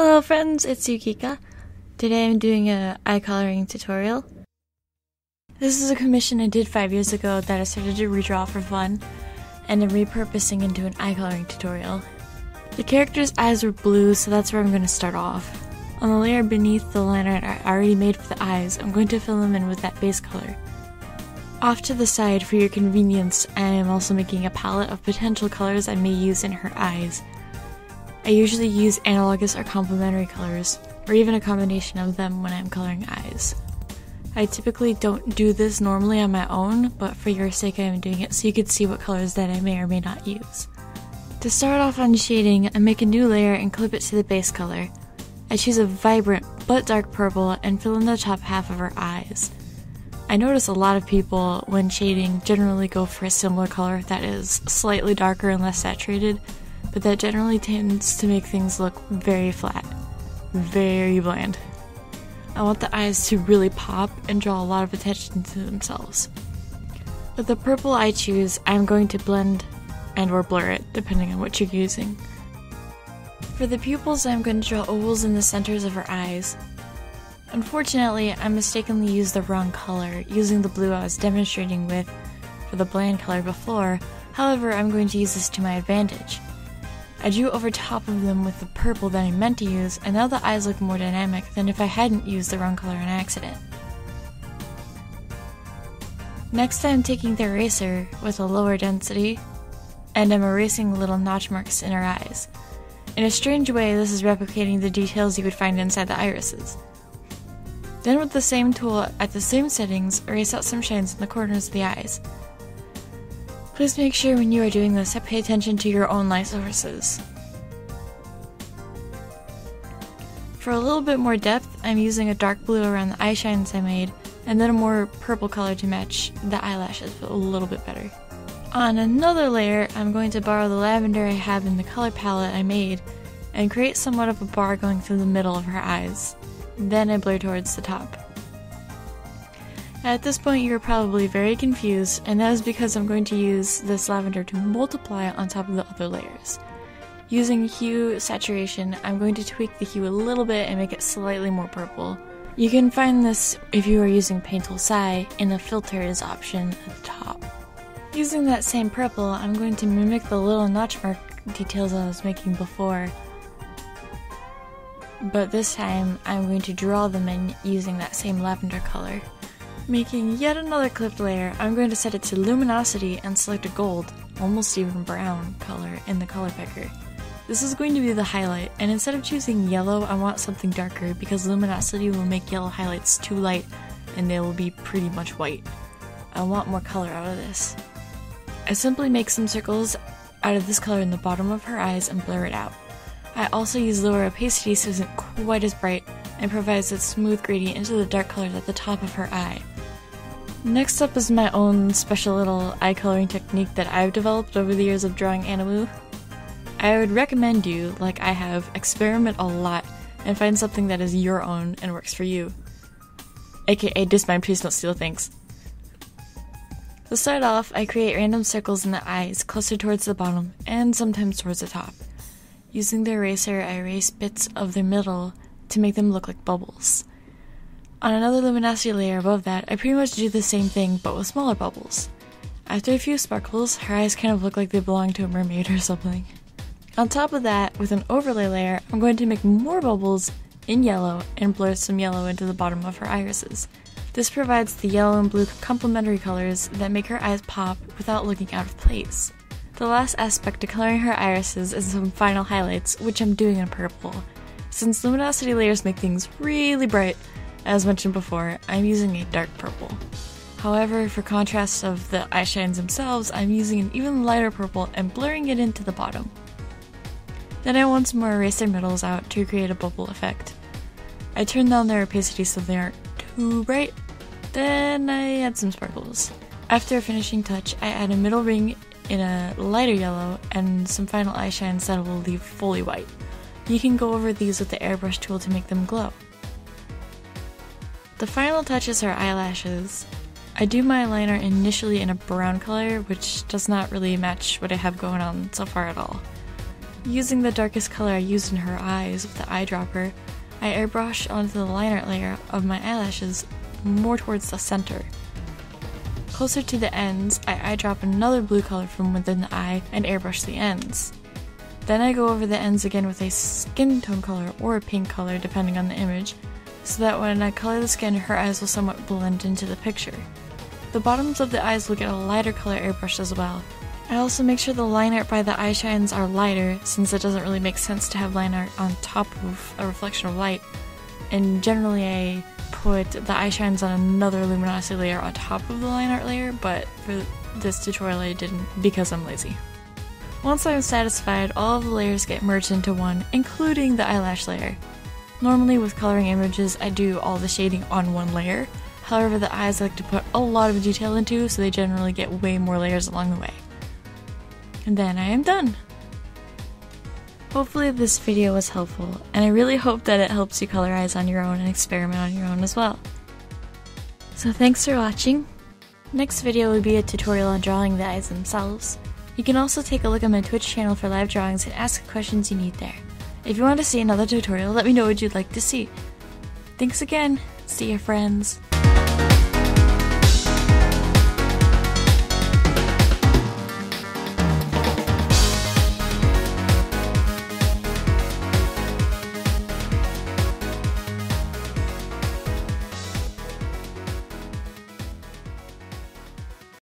Hello friends, it's Yukika. Today I'm doing a eye coloring tutorial. This is a commission I did five years ago that I started to redraw for fun, and I'm repurposing into an eye coloring tutorial. The character's eyes were blue, so that's where I'm going to start off. On the layer beneath the liner I already made for the eyes, I'm going to fill them in with that base color. Off to the side, for your convenience, I am also making a palette of potential colors I may use in her eyes. I usually use analogous or complementary colors, or even a combination of them when I'm coloring eyes. I typically don't do this normally on my own, but for your sake I am doing it so you can see what colors that I may or may not use. To start off on shading, I make a new layer and clip it to the base color. I choose a vibrant but dark purple and fill in the top half of her eyes. I notice a lot of people, when shading, generally go for a similar color that is slightly darker and less saturated, but that generally tends to make things look very flat, very bland. I want the eyes to really pop and draw a lot of attention to themselves. With the purple I choose, I'm going to blend and or blur it, depending on what you're using. For the pupils, I'm going to draw ovals in the centers of her eyes. Unfortunately, I mistakenly used the wrong color, using the blue I was demonstrating with for the bland color before, however, I'm going to use this to my advantage. I drew over top of them with the purple that I meant to use, and now the eyes look more dynamic than if I hadn't used the wrong color on accident. Next I'm taking the eraser with a lower density, and I'm erasing little notch marks in her eyes. In a strange way, this is replicating the details you would find inside the irises. Then with the same tool at the same settings, erase out some shines in the corners of the eyes. Please make sure when you are doing this to pay attention to your own light sources. For a little bit more depth, I'm using a dark blue around the eye shines I made, and then a more purple color to match the eyelashes a little bit better. On another layer, I'm going to borrow the lavender I have in the color palette I made, and create somewhat of a bar going through the middle of her eyes. Then I blur towards the top. At this point, you're probably very confused, and that is because I'm going to use this lavender to multiply on top of the other layers. Using hue saturation, I'm going to tweak the hue a little bit and make it slightly more purple. You can find this if you are using Paint Tool Sai in the filters option at the top. Using that same purple, I'm going to mimic the little notch mark details I was making before but this time I'm going to draw them in using that same lavender color. Making yet another clipped layer, I'm going to set it to luminosity and select a gold, almost even brown, color in the color picker. This is going to be the highlight, and instead of choosing yellow, I want something darker because luminosity will make yellow highlights too light and they will be pretty much white. I want more color out of this. I simply make some circles out of this color in the bottom of her eyes and blur it out. I also use lower opacity so it isn't quite as bright and provides a smooth gradient into the dark colors at the top of her eye. Next up is my own special little eye coloring technique that I've developed over the years of drawing Animu. I would recommend you, like I have, experiment a lot and find something that is your own and works for you. AKA Dismind Please Don't Steal Things. To start off, I create random circles in the eyes closer towards the bottom and sometimes towards the top. Using the eraser, I erase bits of the middle to make them look like bubbles. On another luminosity layer above that, I pretty much do the same thing but with smaller bubbles. After a few sparkles, her eyes kind of look like they belong to a mermaid or something. On top of that, with an overlay layer, I'm going to make more bubbles in yellow and blur some yellow into the bottom of her irises. This provides the yellow and blue complementary colors that make her eyes pop without looking out of place. The last aspect to coloring her irises is some final highlights, which I'm doing in purple. Since luminosity layers make things really bright, as mentioned before, I'm using a dark purple. However, for contrast of the eye shines themselves, I'm using an even lighter purple and blurring it into the bottom. Then I some more eraser middles out to create a bubble effect. I turn down their opacity so they aren't too bright, then I add some sparkles. After a finishing touch, I add a middle ring in a lighter yellow and some final eye shines that will leave fully white. You can go over these with the airbrush tool to make them glow. The final touches are eyelashes. I do my liner initially in a brown color, which does not really match what I have going on so far at all. Using the darkest color I used in her eyes with the eyedropper, I airbrush onto the liner layer of my eyelashes more towards the center. Closer to the ends, I eyedrop another blue color from within the eye and airbrush the ends. Then I go over the ends again with a skin tone color or a pink color depending on the image, so that when I color the skin, her eyes will somewhat blend into the picture. The bottoms of the eyes will get a lighter color airbrush as well. I also make sure the line art by the eye shines are lighter, since it doesn't really make sense to have line art on top of a reflection of light. And generally I put the eye shines on another luminosity layer on top of the line art layer, but for this tutorial I didn't because I'm lazy. Once I'm satisfied, all of the layers get merged into one, including the eyelash layer. Normally with coloring images, I do all the shading on one layer, However, the eyes I like to put a lot of detail into, so they generally get way more layers along the way. And then I am done! Hopefully this video was helpful, and I really hope that it helps you colorize on your own and experiment on your own as well. So thanks for watching. Next video will be a tutorial on drawing the eyes themselves. You can also take a look at my Twitch channel for live drawings and ask questions you need there. If you want to see another tutorial, let me know what you'd like to see. Thanks again. See you friends.